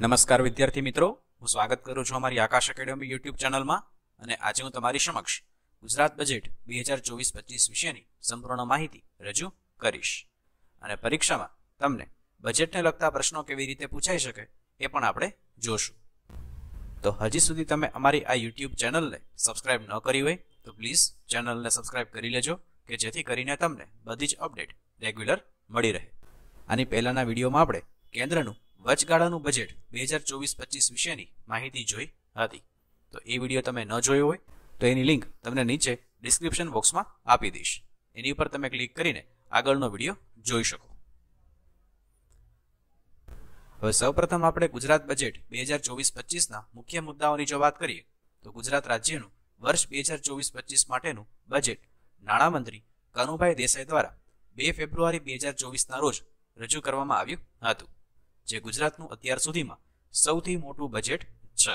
નમસ્કાર વિદ્યાર્થી મિત્રો. હું સ્વાગત કરું છું અમારી આકાશ એકેડેમી યુટ્યુબ ચેનલમાં અને આજે હું તમારી સમક્ષ ગુજરાત બજેટ બે હજાર ચોવીસ પચીસ વિશેની સંપૂર્ણ માહિતી રજૂ કરીશ. અને પરીક્ષામાં તમને બજેટને લગતા પ્રશ્નો કેવી રીતે પૂછાઈ શકે એ પણ આપણે જોશું. તો હજી સુધી તમે અમારી આ યુટ્યુબ ચેનલને સબસ્ક્રાઇબ ન કરી હોય તો પ્લીઝ ચેનલને સબસ્ક્રાઇબ કરી લેજો કે જેથી કરીને તમને બધી જ અપડેટ રેગ્યુલર મળી રહે. આની પહેલાંના વિડીયોમાં આપણે કેન્દ્રનું વચગાળાનું બજેટ બે હજાર ચોવીસ પચીસ વિશેની માહિતી જોઈ હતી. તો એ વીડિયો તમે ન જોયો હોય, તો એની લિંક તમને નીચે ડિસ્ક્રિપ્શન બોક્સમાં આપી દઈશ. એની ઉપર તમે ક્લિક કરીને આગળનો વીડિયો જોઈ શકો. હવે સૌપ્રથમ આપણે ગુજરાત બજેટ બે હજાર ચોવીસ પચીસના મુખ્ય મુદ્દાઓની જો વાત કરીએ, તો ગુજરાત રાજ્યનું વર્ષ બે હજાર ચોવીસ પચીસ માટેનું બજેટ નાણામંત્રી કનુભાઈ દેસાઈ દ્વારા બે ફેબ્રુઆરી બે હજાર ચોવીસના રોજ રજૂ કરવામાં આવ્યું હતું. જે ગુજરાતનું અત્યાર સુધીમાં સૌથી મોટું બજેટ છે.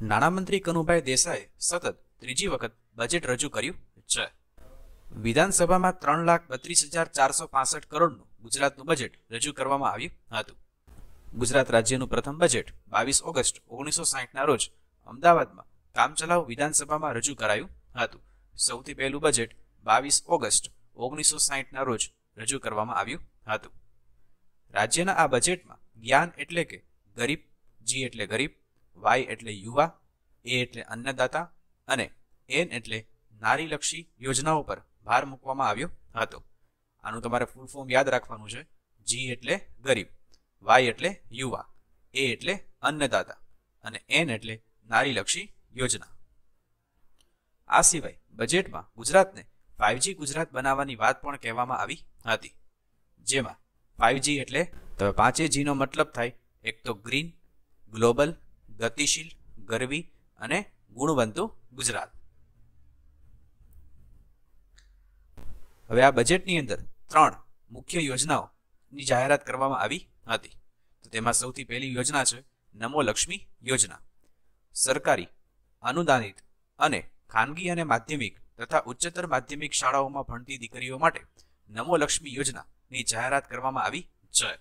નાણામંત્રી કનુભાઈ દેસાઈએ સતત ત્રીજી વખત બજેટ રજૂ કર્યું છે. વિધાનસભામાં ત્રણ લાખ બત્રીસ હજાર ચારસો પાસઠ કરોડનું ગુજરાતનું બજેટ રજૂ કરવામાં આવ્યું હતું. ગુજરાત રાજ્યનું પ્રથમ બજેટ બાવીસ ઓગસ્ટ ઓગણીસો સાહીઠના રોજ અમદાવાદમાં કામચલાઉ વિધાનસભામાં રજૂ કરાયું હતું. સૌથી પહેલું બજેટ બાવીસ ઓગસ્ટ ઓગણીસો સાહીઠના રોજ રજૂ કરવામાં આવ્યું હતું. રાજ્યના આ બજેટમાં જ્ઞાન એટલે કે ગરીબ, જી એટલે ગરીબ, વાય એટલે યુવા, એ એટલે અન્નદાતા અને એન એટલે નારીલક્ષી યોજનાઓ પર ભાર મૂકવામાં આવ્યો હતો. આનું તમારે ફૂલ ફોર્મ યાદ રાખવાનું છે. જી એટલે ગરીબ, વાય એટલે યુવા, એ એટલે અન્નદાતા અને એન એટલે નારીલક્ષી યોજના. આ સિવાય બજેટમાં ગુજરાતને ફાઇવજી ગુજરાત બનાવવાની વાત પણ કહેવામાં આવી હતી. જેમાં ફાઇવજી એટલે તો પાંચે જીનો મતલબ થાય એક તો ગ્રીન ગ્લોબલ ગતિશીલ, ગરવી અને ગુણવંતુ ગુજરાત. હવે આ બજેટની અંદર ત્રણ મુખ્ય યોજનાઓની જાહેરાત કરવામાં આવી હતી. તો તેમાં સૌથી પહેલી યોજના છે નમો લક્ષ્મી યોજના. સરકારી, અનુદાનિત અને ખાનગી અને માધ્યમિક તથા ઉચ્ચતર માધ્યમિક શાળાઓમાં ભણતી દીકરીઓ માટે નમો લક્ષ્મી યોજનાની જાહેરાત કરવામાં આવી છે.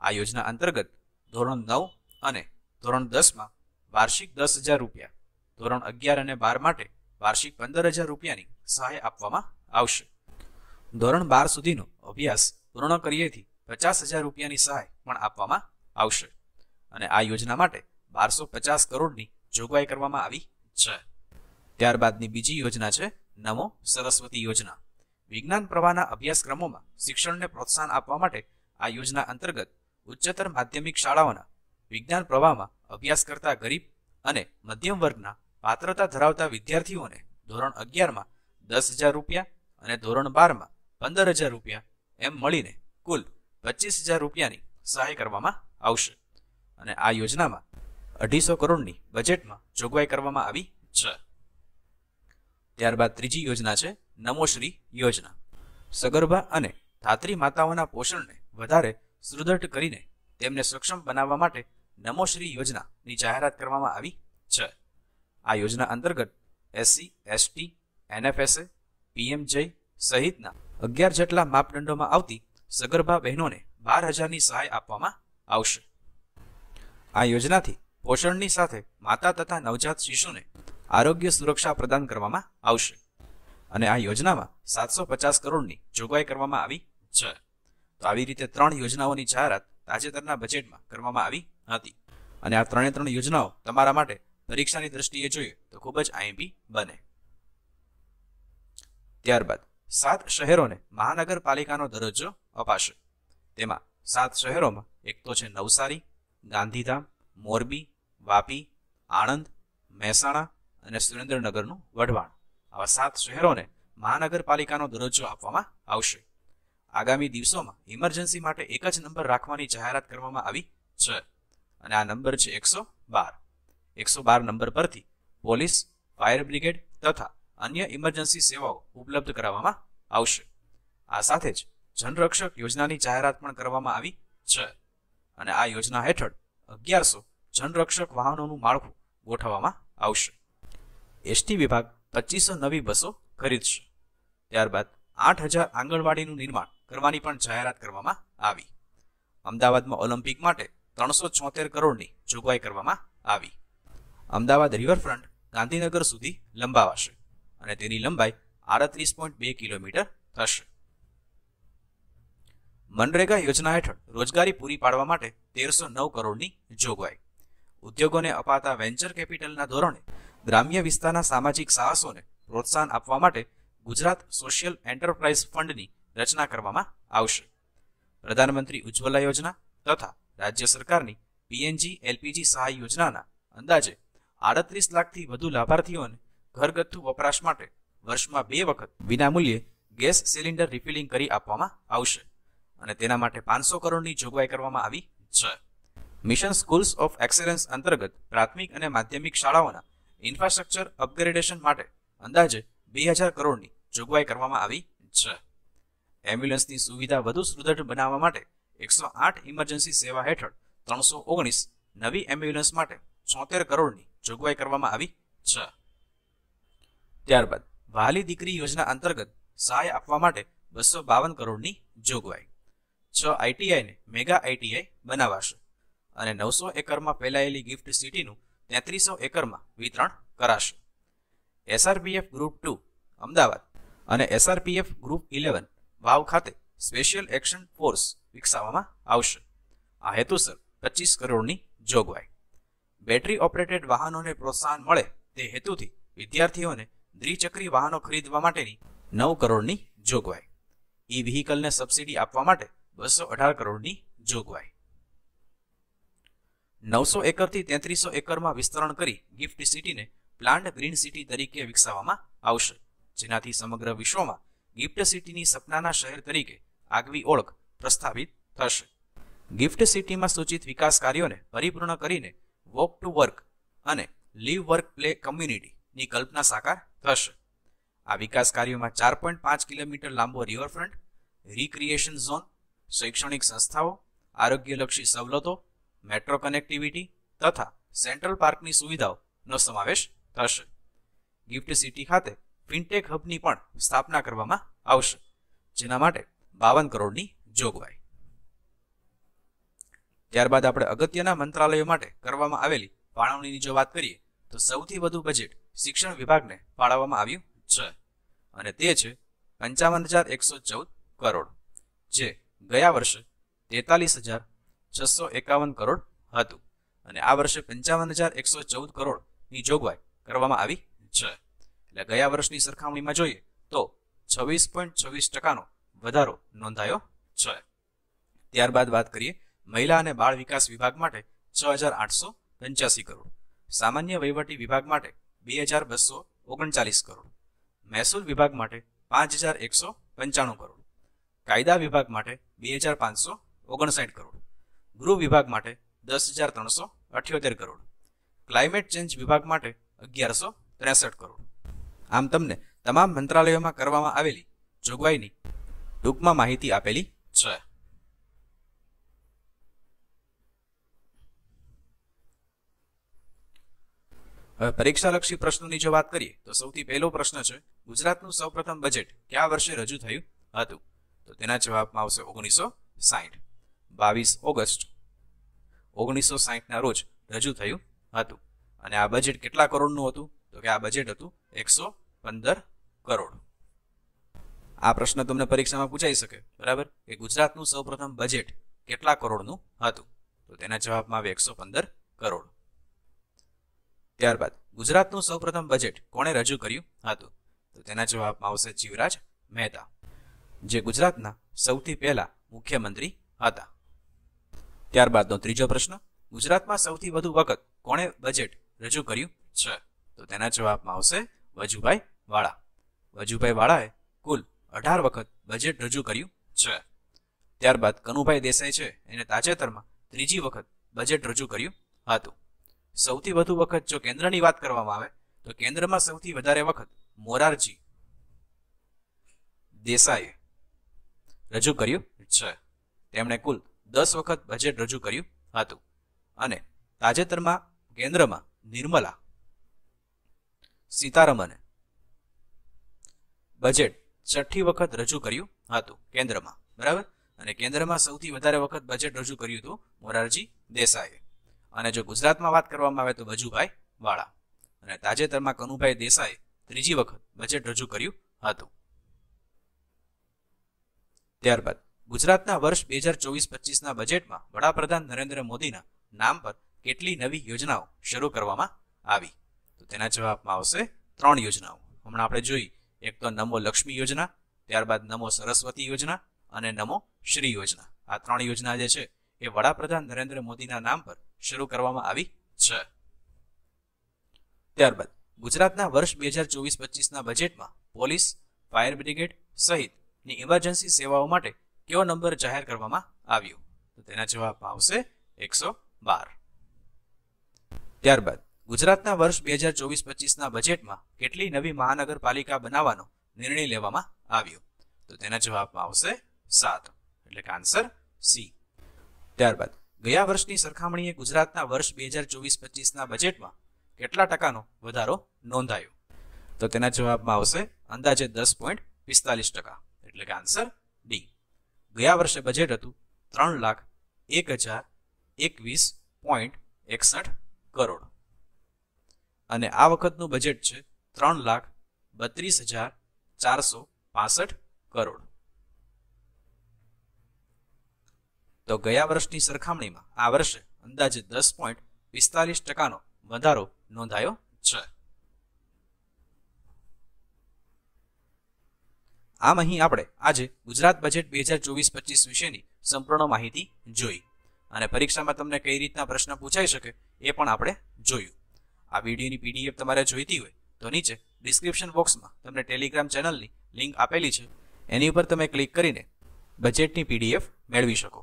આ યોજના અંતર્ગત ધોરણ નવ અને ધોરણ દસમાં વાર્ષિક દસ હજાર રૂપિયા, ધોરણ અગિયાર અને બાર માટે વાર્ષિક પંદર હજાર રૂપિયાની સહાય આપવામાં આવશે. ધોરણ બાર સુધીનો અભ્યાસ પૂર્ણ કરીએથી પચાસ હજાર રૂપિયાની સહાય પણ આપવામાં આવશે અને આ યોજના માટે બારસો પચાસ કરોડની જોગવાઈ કરવામાં આવી છે. ત્યારબાદની બીજી યોજના છે નમો સરસ્વતી યોજના. વિજ્ઞાન પ્રવાહના અભ્યાસક્રમોમાં શિક્ષણને પ્રોત્સાહન આપવા માટે આ યોજના અંતર્ગત ઉચ્ચતર માધ્યમિક શાળાઓના વિજ્ઞાન પ્રવાહમાં અભ્યાસ કરતા ગરીબ અને મધ્યમ વર્ગના પાત્રતા ધરાવતા વિદ્યાર્થીઓને ધોરણ અગિયારમાં દસ હજાર રૂપિયા અને ધોરણ બારમાં પંદર હજાર રૂપિયા એમ મળીને કુલ પચીસ હજાર રૂપિયાની સહાય કરવામાં આવશે. અને આ યોજનામાં અઢીસો કરોડની બજેટમાં જોગવાઈ કરવામાં આવી છે. ત્યારબાદ ત્રીજી યોજના છે નમોશ્રી યોજના. સગર્ભા અને ધાત્રી માતાઓના પોષણને વધારે સુદૃઢ કરીને તેમને સક્ષમ બનાવવા માટે નમોશ્રી યોજનાની જાહેરાત કરવામાં આવી છે. આ યોજના અંતર્ગત એસસી એસટી એનએફએસએ પીએમજય સહિતના અગિયાર જેટલા માપદંડોમાં આવતી સગર્ભા બહેનોને બાર હજારની સહાય આપવામાં આવશે. આ યોજનાથી પોષણની સાથે માતા તથા નવજાત શિશુને આરોગ્ય સુરક્ષા પ્રદાન કરવામાં આવશે. અને આ યોજનામાં સાતસો પચાસ કરોડની જોગવાઈ કરવામાં આવી છે તો આવી રીતે ત્રણ યોજનાઓની જાહેરાત તાજેતરના બજેટમાં કરવામાં આવી હતી. અને આ ત્રણે ત્રણ યોજનાઓ તમારા માટે પરીક્ષાની દ્રષ્ટિએ જોઈએ તો ખૂબ જ આઈએમપી બને. ત્યારબાદ સાત શહેરોને મહાનગરપાલિકાનો દરજ્જો અપાશે. તેમાં સાત શહેરોમાં એક તો છે નવસારી, ગાંધીધામ, મોરબી, વાપી, આણંદ, મહેસાણા અને સુરેન્દ્રનગરનું વઢવાણ. આવા સાત શહેરોને મહાનગરપાલિકાનો દરજ્જો આપવામાં આવશે. આગામી દિવસોમાં ઇમરજન્સી માટે એક જ નંબર રાખવાની જાહેરાત કરવામાં આવી છે. અને આ નંબર છે એકસો બાર. એકસો બાર નંબર પરથી પોલીસ, ફાયર બ્રિગેડ તથા અન્ય ઇમરજન્સી સેવાઓ ઉપલબ્ધ કરાવવામાં આવશે. આ સાથે જ જનરક્ષક યોજનાની જાહેરાત પણ કરવામાં આવી છે. અને આ યોજના હેઠળ અગિયારસો જનરક્ષક વાહનોનું માળખું ગોઠવવામાં આવશે. એસટી વિભાગ પચીસો નવી બસો ખરીદશે. ત્યારબાદ આઠ હજાર આંગણવાડીનું નિર્માણ કરવાની પણ જાહેરાત કરવામાં આવી. અમદાવાદમાં ઓલિમ્પિક માટે ત્રણસો છોતેર કરોડની જોગવાઈ કરવામાં આવી. અમદાવાદ રિવરફ્રન્ટ ગાંધીનગર સુધી લંબાવાશે અને તેની લંબાઈ આડત્રીસ પોઈન્ટ બે કિલોમીટર થશે. મનરેગા યોજના હેઠળ રોજગારી પૂરી પાડવા માટે તેરસો નવ કરોડની જોગવાઈ. ઉદ્યોગોને અપાતા વેન્ચર કેપિટલના ધોરણે ગ્રામ્ય વિસ્તારના સામાજિક સાહસોને પ્રોત્સાહન આપવા માટે ગુજરાત સોશિયલ એન્ટરપ્રાઇઝ ફંડની રચના કરવામાં આવશે. પ્રધાનમંત્રી ઉજ્જવલા યોજના તથા રાજ્ય સરકારની પીએનજી એલપીજી સહાય યોજનાના અંદાજે આડત્રીસ લાખથી વધુ લાભાર્થીઓને ઘરગથ્થુ વપરાશ માટે વર્ષમાં બે વખત વિનામૂલ્યે ગેસ સિલિન્ડર રિફિલિંગ કરી આપવામાં આવશે અને તેના માટે પાંચસો કરોડની જોગવાઈ કરવામાં આવી છે. મિશન સ્કૂલ્સ ઓફ એક્સેલન્સ અંતર્ગત પ્રાથમિક અને માધ્યમિક શાળાઓના ઇન્ફ્રાસ્ટ્રક્ચર અપગ્રેડેશન માટે અંદાજે બે હજાર કરોડની જોગવાઈ કરવામાં આવી છે. એમ્બ્યુલન્સની સુવિધા વધુ સુદૃઢ બનાવવા માટે એકસો આઠ ઇમરજન્સી સેવા હેઠળ ત્રણસો ઓગણીસ નવી એમ્બ્યુલન્સ માટે છોતેર કરોડની જોગવાઈ કરવામાં આવી છે. ત્યારબાદ વહાલી દીકરી યોજના અંતર્ગત સહાય આપવા માટે બસો બાવન કરોડની જોગવાઈ. છ આઈટીઆઈને મેગા આઈટીઆઈ બનાવાશે અને નવસો એકરમાં ફેલાયેલી ગિફ્ટ સિટીનું તેત્રીસો એકરમાં વિતરણ કરાશે. એસઆરપીએફ ગ્રુપ ટુ, અમદાવાદ અને એસઆરપીએફ ગ્રુપ ઇલેવન, વાવ ખાતે સ્પેશિયલ એક્શન ફોર્સ વિકસાવવામાં આવશે. આ હેતુસર પચીસ કરોડની જોગવાઈ. બેટરી ઓપરેટેડ વાહનોને પ્રોત્સાહન મળે તે હેતુથી વિદ્યાર્થીઓને દ્વિચક્રી વાહનો ખરીદવા માટેની નવ કરોડની જોગવાઈ. ઈ વ્હીકલને સબસિડી આપવા માટે બસો અઢાર કરોડની જોગવાઈ. નવસો એકરથી તેત્રીસો એકરમાં વિસ્તરણ કરી ગિફ્ટ સિટીને પ્લાન્ટ ગ્રીન સિટી તરીકે વિકસાવવામાં આવશે. જેનાથી સમગ્ર વિશ્વમાં ગિફ્ટ સિટીની સપનાના શહેર તરીકે આગવી ઓળખ પ્રસ્થાપિત થશે. ગિફ્ટ સિટીમાં સૂચિત વિકાસ કાર્યોને પરિપૂર્ણ કરીને વોક ટુ વર્ક અને લીવ વર્ક પ્લે કમ્યુનિટીની કલ્પના સાકાર થશે. આ વિકાસ કાર્યોમાં ચાર પોઈન્ટ પાંચ કિલોમીટર લાંબો રિવરફ્રન્ટ રિક્રિએશન ઝોન શૈક્ષણિક સંસ્થાઓ, આરોગ્યલક્ષી સવલતો મેટ્રો કનેક્ટિવિટી તથા સેન્ટ્રલ પાર્કની સુવિધાઓનો સમાવેશ થશે. ગિફ્ટ સિટી ખાતે ફિનટેક હબની પણ સ્થાપના કરવામાં આવશે, જેના માટે બાવન કરોડની જોગવાઈ. ત્યારબાદ આપણે અગત્યના મંત્રાલયો માટે કરવામાં આવેલી ફાળવણીની જો વાત કરીએ, તો સૌથી વધુ બજેટ શિક્ષણ વિભાગને ફાળવવામાં આવ્યું છે, અને તે છે પંચાવન હજાર એકસો ચૌદ કરોડ, જે ગયા વર્ષે તેતાલીસ હજાર છસો એકાવન કરોડ હતું. અને આ વર્ષે પંચાવન હજાર એકસો ચૌદ કરોડની જોગવાઈ કરવામાં આવી છે. એટલે ગયા વર્ષની સરખામણીમાં જોઈએ તો છવ્વીસ પોઈન્ટ છવ્વીસ ટકાનો વધારો નોંધાયો છે. ત્યારબાદ વાત કરીએ મહિલા અને બાળ વિકાસ વિભાગ માટે છ હજાર આઠસો પંચ્યાસી કરોડ. સામાન્ય વહીવટી વિભાગ માટે બે હજાર બસો ઓગણચાલીસ કરોડ. મહેસૂલ વિભાગ માટે પાંચ હજાર એકસો પંચાણું કરોડ. કાયદા વિભાગ માટે બે હજાર પાંચસો ઓગણસાઠ કરોડ. ગૃહ વિભાગ માટે દસ હજાર ત્રણસો અઠ્યોતેર કરોડ. ક્લાઇમેટ ચેન્જ વિભાગ માટે અગિયારસો ત્રેસઠ કરોડ. આમ તમને તમામ મંત્રાલયોમાં કરવામાં આવેલી જોગવાઈની ટૂંકમાં માહિતી આપેલી છે. હવે પરીક્ષાલક્ષી પ્રશ્નોની જો વાત કરીએ, તો સૌથી પહેલો પ્રશ્ન છે, ગુજરાતનું સૌપ્રથમ બજેટ કયા વર્ષે રજૂ થયું હતું? તો તેના જવાબમાં આવશે ઓગણીસો સાહીઠ. બાવીસ ઓગસ્ટ ઓગણીસો સાહીઠના રોજ રજૂ થયું હતું. અને આ બજેટ કેટલા કરોડનું હતું? તો કે આ બજેટ હતું એકસો પંદર કરોડ. આ પ્રશ્ન તમને પરીક્ષામાં પૂછાઈ શકે, બરાબર? કે ગુજરાતનું સૌપ્રથમ બજેટ કેટલા કરોડનું હતું? તો તેના જવાબમાં આવે એકસો પંદર કરોડ. ત્યારબાદ, ગુજરાતનું સૌપ્રથમ બજેટ કોણે રજૂ કર્યું હતું? તો તેના જવાબમાં આવશે જીવરાજ મહેતા, જે ગુજરાતના સૌથી પહેલા મુખ્યમંત્રી હતા. ત્યારબાદનો ત્રીજો પ્રશ્ન, ગુજરાતમાં સૌથી વધુ વખત કોણે બજેટ રજૂ કર્યું છે? તો તેના જવાબમાં આવશે વજુભાઈ વાળા. વજુભાઈ વાળાએ કુલ અઢાર વખત બજેટ રજૂ કર્યું છે. ત્યારબાદ કનુભાઈ દેસાઈ છે, એને તાજેતરમાં ત્રીજી વખત બજેટ રજૂ કર્યું હતું. સૌથી વધુ વખત જો કેન્દ્રની વાત કરવામાં આવે, તો કેન્દ્રમાં સૌથી વધારે વખત મોરારજી દેસાઈએ રજૂ કર્યું છે. તેમણે કુલ દસ વખત બજેટ રજૂ કર્યું હતું. અને તાજેતરમાં કેન્દ્રમાં નિર્મલા, સીતારમણે બજેટ છઠ્ઠી વખત રજૂ કર્યું હતું કેન્દ્રમાં. બરાબર? અને કેન્દ્રમાં સૌથી વધારે વખત બજેટ રજૂ કર્યું હતું મોરારજી દેસાઈએ. અને જો ગુજરાતમાં વાત કરવામાં આવે તો બજુભાઈ વાળા. અને તાજેતરમાં કનુભાઈ દેસાઈએ ત્રીજી વખત બજેટ રજૂ કર્યું હતું. ત્યારબાદ ગુજરાતના વર્ષ બે હજાર ચોવીસ પચીસના બજેટમાં વડાપ્રધાન નરેન્દ્ર મોદીના નામ પર કેટલી નવી યોજનાઓ શરૂ કરવામાં આવી? તો તેના જવાબમાં આવશે ત્રણ યોજનાઓ. હમણાં આપણે જોઈ, એક તો નમો લક્ષ્મી યોજના, ત્યારબાદ નમો સરસ્વતી યોજના અને નમો શ્રી યોજના. આ ત્રણ યોજના જે છે, એ વડાપ્રધાન નરેન્દ્ર મોદીના નામ પર શરૂ કરવામાં આવી છે. ત્યારબાદ, ગુજરાતના વર્ષ બે હજાર ચોવીસ પચીસના બજેટમાં પોલીસ, ફાયર બ્રિગેડ સહિતની ઇમરજન્સી સેવાઓ માટે કયો નંબર જાહેર કરવામાં આવ્યો. તો તેના જવાબમાં આવશે એકસો બાર. ત્યારબાદ, ગુજરાતના વર્ષ બે હજાર ચોવીસ પચીસના બજેટમાં કેટલી નવી મહાનગરપાલિકા બનાવવાનો નિર્ણય લેવામાં આવ્યો? તો તેના જવાબમાં આવશે સાત. એટલે કે આન્સર સી. ત્યારબાદ, ગયા વર્ષની સરખામણીએ ગુજરાતના વર્ષ બે હજાર ચોવીસ પચીસના બજેટમાં કેટલા ટકાનો વધારો નોંધાયો? તો તેના જવાબમાં આવશે અંદાજે દસ પોઈન્ટ પિસ્તાલીસ ટકા. એટલે કે આન્સર ડી. ગયા વર્ષે બજેટ હતું ત્રણ લાખ એક હજાર એકવીસ પોઈન્ટ એકસઠ કરોડ. અને આ વખતનું બજેટ છે ત્રણ લાખ બત્રીસ હજાર ચારસો પાસઠ કરોડ. તો ગયા વર્ષની સરખામણીમાં આ વર્ષે અંદાજે દસ પોઈન્ટ પિસ્તાલીસ ટકાનો વધારો નોંધાયો છે. આમ અહીં આપણે આજે ગુજરાત બજેટ બે હજાર ચોવીસ પચીસ વિશેની સંપૂર્ણ માહિતી જોઈ. અને પરીક્ષામાં તમને કઈ રીતના પ્રશ્ન પૂછાઈ શકે એ પણ આપણે જોયું. આ વિડીયોની પીડીએફ તમારે જોઈતી હોય તો નીચે ડિસ્ક્રિપ્શન બોક્સમાં તમને ટેલિગ્રામ ચેનલની લિંક આપેલી છે. એની ઉપર તમે ક્લિક કરીને બજેટની પીડીએફ મેળવી શકો.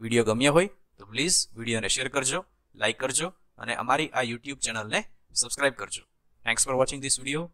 વીડિયો ગમ્યો હોય તો પ્લીઝ વિડીયોને શેર કરજો લાઇક કરજો અને અમારી આ યુટ્યુબ ચેનલને સબસ્ક્રાઇબ કરજો. Thanks for watching this video